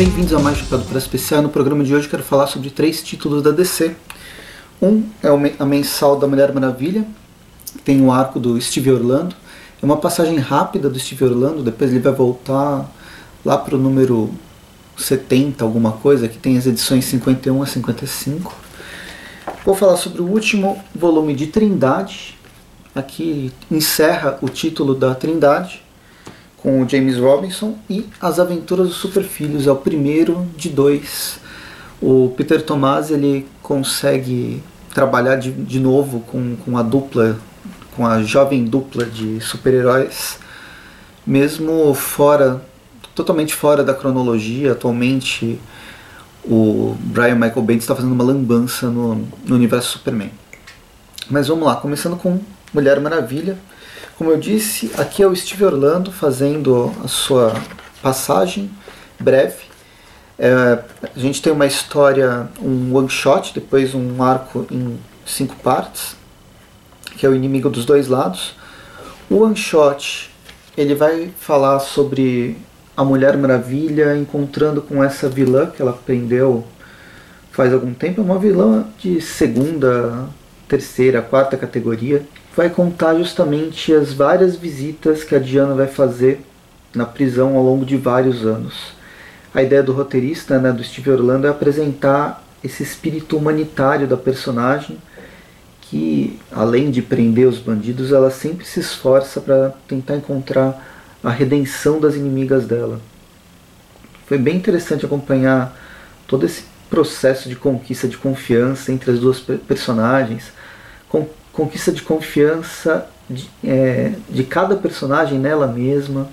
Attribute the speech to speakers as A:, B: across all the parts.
A: Bem-vindos a mais um Chapéu para Especial. No programa de hoje quero falar sobre três títulos da DC. Um é a mensal da Mulher Maravilha, tem o arco do Steve Orlando. É uma passagem rápida do Steve Orlando, depois ele vai voltar lá para o número 70, alguma coisa, que tem as edições 51 a 55. Vou falar sobre o último volume de Trindade. Aqui encerra o título da Trindade com o James Robinson e As Aventuras dos Superfilhos. É o primeiro de dois. O Peter Tomás ele consegue trabalhar de, de novo com, com a dupla, com a jovem dupla de super-heróis, mesmo fora, totalmente fora da cronologia. Atualmente, o Brian Michael Bendis está fazendo uma lambança no, no universo Superman. Mas vamos lá, começando com Mulher Maravilha. Como eu disse, aqui é o Steve Orlando fazendo a sua passagem breve. É, a gente tem uma história, um one shot, depois um arco em cinco partes, que é o inimigo dos dois lados. O one shot ele vai falar sobre a Mulher Maravilha encontrando com essa vilã que ela prendeu faz algum tempo, é uma vilã de segunda, terceira, quarta categoria. Vai contar justamente as várias visitas que a Diana vai fazer na prisão ao longo de vários anos. A ideia do roteirista, né, do Steve Orlando, é apresentar esse espírito humanitário da personagem que, além de prender os bandidos, ela sempre se esforça para tentar encontrar a redenção das inimigas dela. Foi bem interessante acompanhar todo esse processo de conquista de confiança entre as duas personagens, conquista de confiança de, é, de cada personagem nela mesma.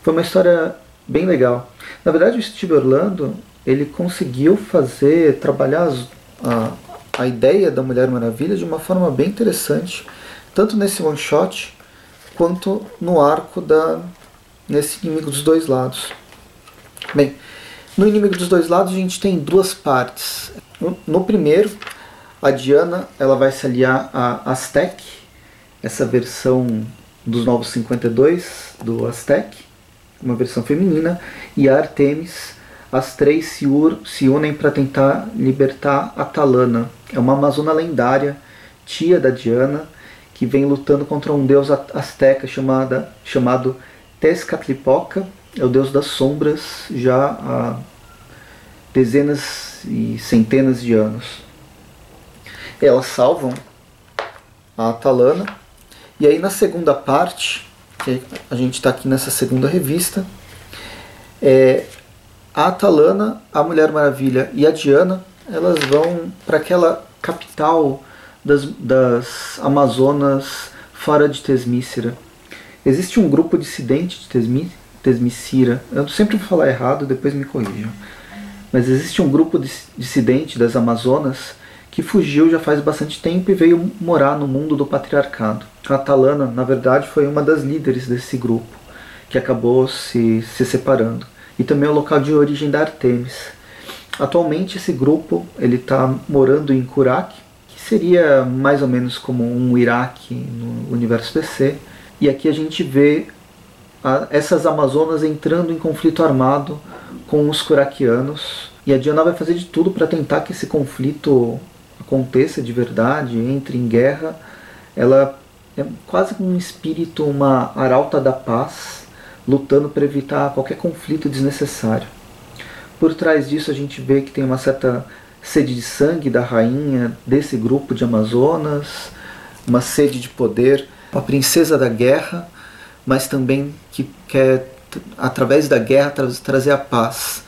A: Foi uma história bem legal. Na verdade, o Steve Orlando ele conseguiu fazer, trabalhar as, a, a ideia da Mulher Maravilha de uma forma bem interessante, tanto nesse one shot quanto no arco da nesse inimigo dos dois lados. Bem, no inimigo dos dois lados a gente tem duas partes. No, no primeiro, a Diana ela vai se aliar a Aztec, essa versão dos Novos 52 do Aztec, uma versão feminina, e a Artemis. As três se, se unem para tentar libertar a Talana. É uma amazona lendária, tia da Diana, que vem lutando contra um deus azteca chamada, chamado Tezcatlipoca, é o deus das sombras, já há dezenas e centenas de anos. Elas salvam a Atalana, e aí na segunda parte, que a gente está aqui nessa segunda revista, é, a Atalana, a Mulher Maravilha e a Diana, elas vão para aquela capital das, das Amazonas fora de Tesmícera. Existe um grupo dissidente de Tesmi, eu sempre vou falar errado, depois me corrijam. Mas existe um grupo dissidente das Amazonas que fugiu já faz bastante tempo e veio morar no mundo do patriarcado. A Atalana, na verdade, foi uma das líderes desse grupo, que acabou se, se separando. E também é o local de origem da Artemis. Atualmente esse grupo ele está morando em Kurak, que seria mais ou menos como um Iraque no universo DC. E aqui a gente vê a, essas Amazonas entrando em conflito armado com os Kurakianos. E a Diana vai fazer de tudo para tentar que esse conflito aconteça de verdade, entre em guerra, ela é quase um espírito, uma arauta da paz, lutando para evitar qualquer conflito desnecessário. Por trás disso a gente vê que tem uma certa sede de sangue da rainha desse grupo de Amazonas, uma sede de poder, a princesa da guerra, mas também que quer, através da guerra, tra trazer a paz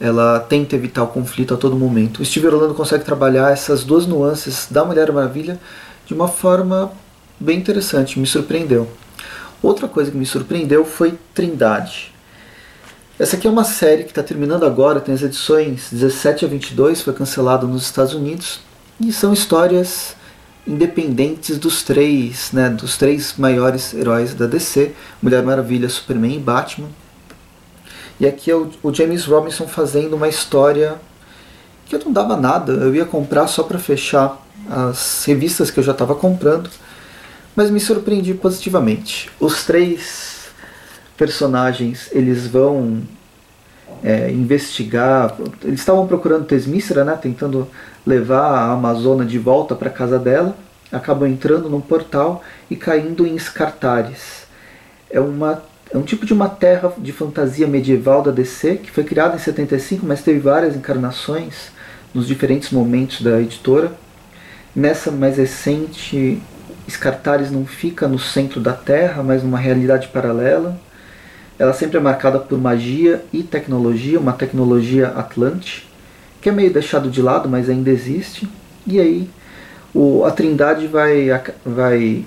A: ela tenta evitar o conflito a todo momento. O Steve Orlando consegue trabalhar essas duas nuances da Mulher Maravilha de uma forma bem interessante, me surpreendeu. Outra coisa que me surpreendeu foi Trindade. Essa aqui é uma série que está terminando agora, tem as edições 17 a 22, foi cancelada nos Estados Unidos, e são histórias independentes dos três, né, dos três maiores heróis da DC, Mulher Maravilha, Superman e Batman. E aqui é o, o James Robinson fazendo uma história que eu não dava nada, eu ia comprar só para fechar as revistas que eu já estava comprando, mas me surpreendi positivamente. Os três personagens eles vão é, investigar. Eles estavam procurando Tesmícera, né, tentando levar a Amazona de volta para casa dela. Acabam entrando num portal e caindo em Scartares. É, uma, é um tipo de uma terra de fantasia medieval da DC que foi criada em 75, mas teve várias encarnações nos diferentes momentos da editora. Nessa mais recente, Scartares não fica no centro da Terra, mas numa realidade paralela. Ela sempre é marcada por magia e tecnologia, uma tecnologia atlante, que é meio deixado de lado, mas ainda existe. E aí o, a Trindade vai, vai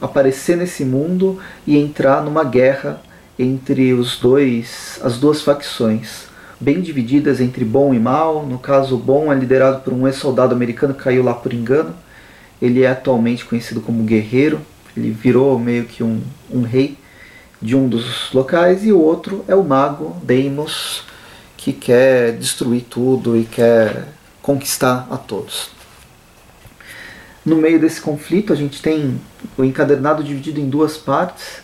A: aparecer nesse mundo e entrar numa guerra entre os dois, as duas facções, bem divididas entre bom e mal. No caso, o bom é liderado por um ex-soldado americano que caiu lá por engano. Ele é atualmente conhecido como guerreiro. Ele virou meio que um, um rei de um dos locais e o outro é o mago Deimos que quer destruir tudo e quer conquistar a todos. No meio desse conflito, a gente tem o encadernado dividido em duas partes.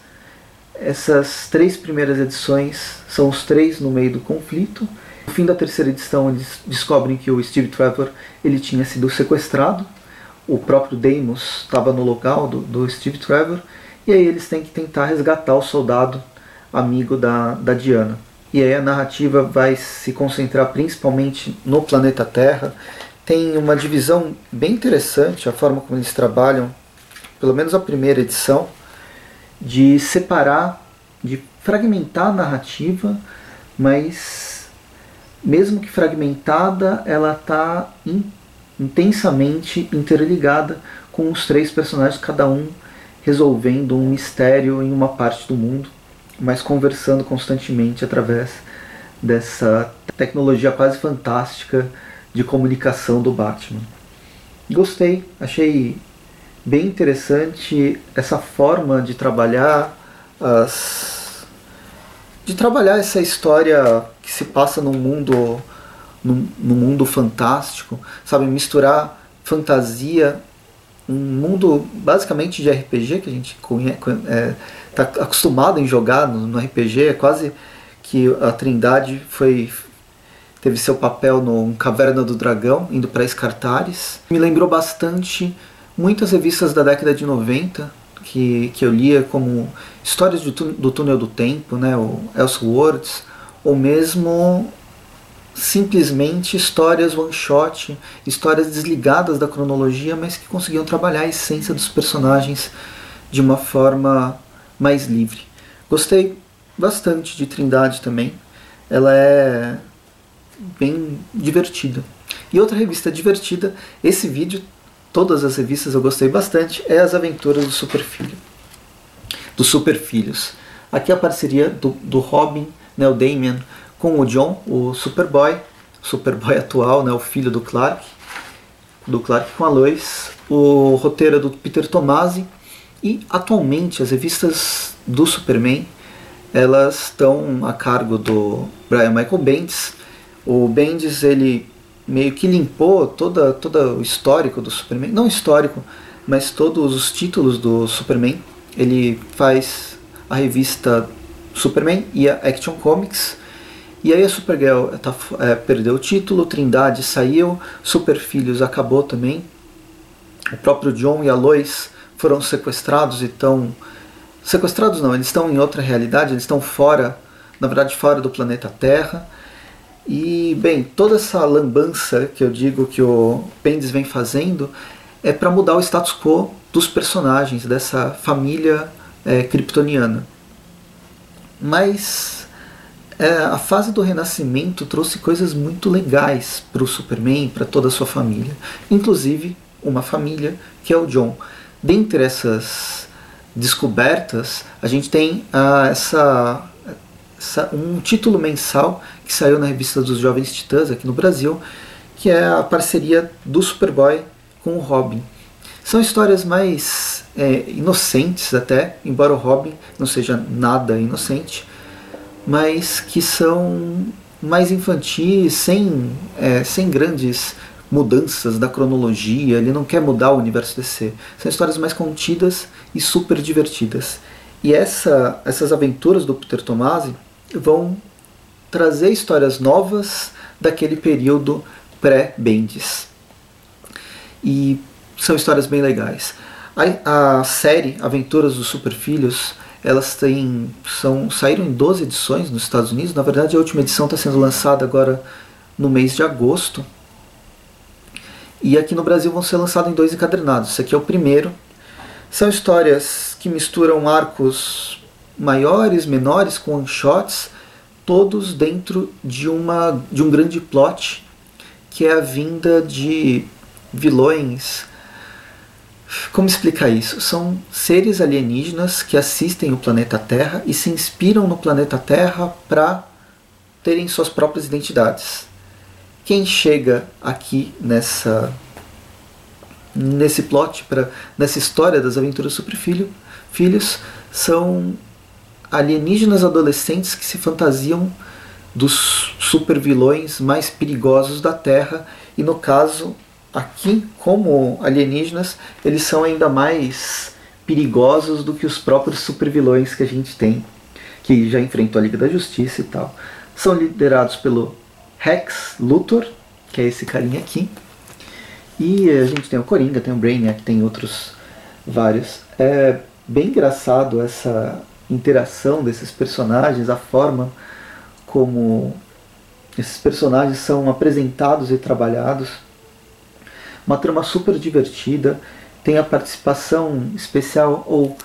A: Essas três primeiras edições são os três no meio do conflito. No fim da terceira edição, eles descobrem que o Steve Trevor ele tinha sido sequestrado. O próprio Deimos estava no local do, do Steve Trevor e aí eles têm que tentar resgatar o soldado amigo da, da Diana. E aí a narrativa vai se concentrar principalmente no planeta Terra. Tem uma divisão bem interessante, a forma como eles trabalham, pelo menos a primeira edição, de separar, de fragmentar a narrativa, mas mesmo que fragmentada, ela está in, intensamente interligada com os três personagens, cada um resolvendo um mistério em uma parte do mundo, mas conversando constantemente através dessa tecnologia quase fantástica de comunicação do Batman. Gostei, achei bem interessante essa forma de trabalhar as de trabalhar essa história que se passa num mundo num, num mundo fantástico, sabe, misturar fantasia um mundo basicamente de RPG que a gente está é, tá acostumado em jogar no, no, RPG, é quase que a Trindade foi teve seu papel no Caverna do Dragão, indo para Escartares. Me lembrou bastante muitas revistas da década de 90 que, que eu lia como histórias do, do túnel do tempo, né, o Elseworlds, ou mesmo simplesmente histórias one shot, histórias desligadas da cronologia, mas que conseguiam trabalhar a essência dos personagens de uma forma mais livre. Gostei bastante de Trindade também. Ela é bem divertida. E outra revista divertida, esse vídeo, todas as revistas eu gostei bastante, é As Aventuras do Superfilho. Dos Superfilhos. Aqui a parceria do, do Robin, né, o Damian, com o John, o Superboy, Superboy atual, né, o filho do Clark, do Clark com a Lois, o roteiro é do Peter Tomasi e atualmente as revistas do Superman elas estão a cargo do Brian Michael Bendis. O Bendis ele meio que limpou toda todo o histórico do Superman, não histórico, mas todos os títulos do Superman. Ele faz a revista Superman e a Action Comics e aí a Supergirl tá, é, perdeu o título, Trindade saiu, Superfilhos acabou também. O próprio John e a Lois foram sequestrados e estão. Sequestrados não, eles estão em outra realidade, eles estão fora, na verdade fora do planeta Terra. E, bem, toda essa lambança que eu digo que o Bendis vem fazendo é para mudar o status quo dos personagens dessa família é, kryptoniana. Mas é, a fase do Renascimento trouxe coisas muito legais para o Superman, para toda a sua família, inclusive uma família que é o John. Dentre essas descobertas, a gente tem ah, essa, essa, um título mensal que saiu na revista dos Jovens Titãs aqui no Brasil, que é a parceria do Superboy com o Robin. São histórias mais é, inocentes até, embora o Robin não seja nada inocente mas que são mais infantis, sem, é, sem grandes mudanças da cronologia, ele não quer mudar o universo DC. São histórias mais contidas e super divertidas. E essa, essas aventuras do Peter Tomasi vão trazer histórias novas daquele período pré-Bendis. E são histórias bem legais. A, a série Aventuras dos Superfilhos, elas têm, são, saíram em 12 edições nos Estados Unidos. Na verdade, a última edição está sendo lançada agora no mês de agosto. E aqui no Brasil vão ser lançados em dois encadernados. Esse aqui é o primeiro. São histórias que misturam arcos maiores, menores, com one-shots, todos dentro de, uma, de um grande plot, que é a vinda de vilões. Como explicar isso? São seres alienígenas que assistem o planeta Terra e se inspiram no planeta Terra para terem suas próprias identidades. Quem chega aqui nessa nesse plot para nessa história das aventuras super filho, filhos são alienígenas adolescentes que se fantasiam dos super vilões mais perigosos da Terra e no caso aqui como alienígenas eles são ainda mais perigosos do que os próprios super vilões que a gente tem que já enfrentou a Liga da Justiça e tal são liderados pelo Rex Luthor, que é esse carinha aqui. E a gente tem o Coringa, tem o Brainiac, tem outros vários. É bem engraçado essa interação desses personagens, a forma como esses personagens são apresentados e trabalhados. Uma trama super divertida, tem a participação especial ou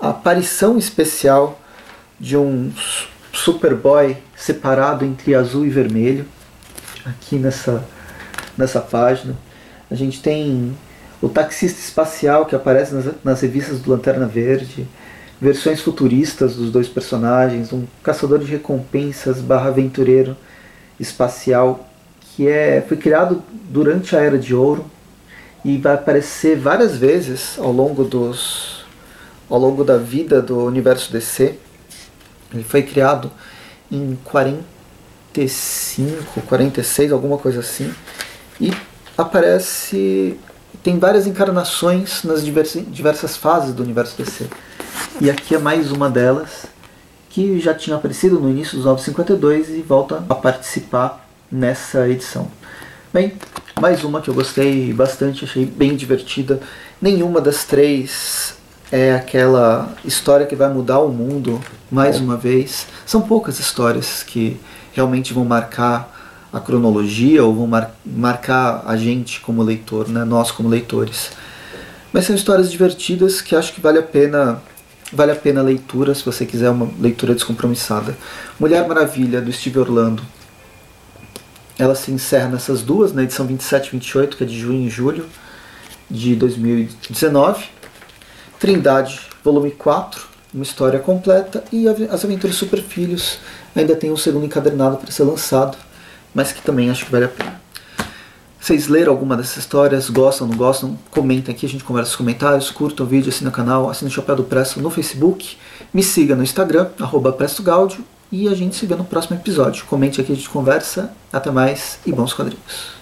A: a aparição especial de um Superboy separado entre azul e vermelho, aqui nessa, nessa página. A gente tem o taxista espacial que aparece nas, nas revistas do Lanterna Verde, versões futuristas dos dois personagens, um caçador de recompensas barra aventureiro espacial que é, foi criado durante a Era de Ouro e vai aparecer várias vezes ao longo dos ao longo da vida do universo DC. Ele foi criado em 45, 46, alguma coisa assim. E aparece. Tem várias encarnações nas diversas, diversas fases do universo DC. E aqui é mais uma delas, que já tinha aparecido no início dos 952 e volta a participar nessa edição. Bem, mais uma que eu gostei bastante, achei bem divertida. Nenhuma das três é aquela história que vai mudar o mundo mais uma vez. São poucas histórias que realmente vão marcar a cronologia ou vão mar marcar a gente como leitor, né? nós como leitores. Mas são histórias divertidas que acho que vale a pena vale a pena a leitura se você quiser uma leitura descompromissada. Mulher Maravilha do Steve Orlando. Ela se encerra nessas duas, na edição 27 e 28, que é de junho e julho de 2019 Trindade, volume 4, uma história completa, e As Aventuras Super Filhos ainda tem um segundo encadernado para ser lançado, mas que também acho que vale a pena. Vocês leram alguma dessas histórias? Gostam, não gostam? Comentem aqui, a gente conversa nos comentários, curtam o vídeo, assinem o canal, assinem o Chapéu do Presto no Facebook, me siga no Instagram, arroba PrestoGaudio, e a gente se vê no próximo episódio. Comente aqui, a gente conversa. Até mais e bons quadrinhos.